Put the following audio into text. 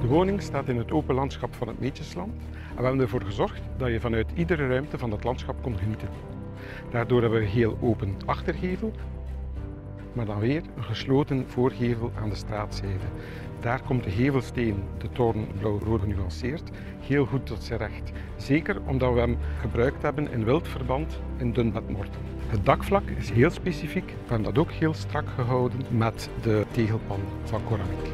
De woning staat in het open landschap van het Meetjesland en we hebben ervoor gezorgd dat je vanuit iedere ruimte van dat landschap kon genieten. Daardoor hebben we een heel open achtergevel, maar dan weer een gesloten voorgevel aan de straatzijde. Daar komt de gevelsteen, de toren blauw-rood genuanceerd, heel goed tot zijn recht. Zeker omdat we hem gebruikt hebben in wildverband in Dunbedmorten. Het dakvlak is heel specifiek, we hebben dat ook heel strak gehouden met de tegelpan van Coramic.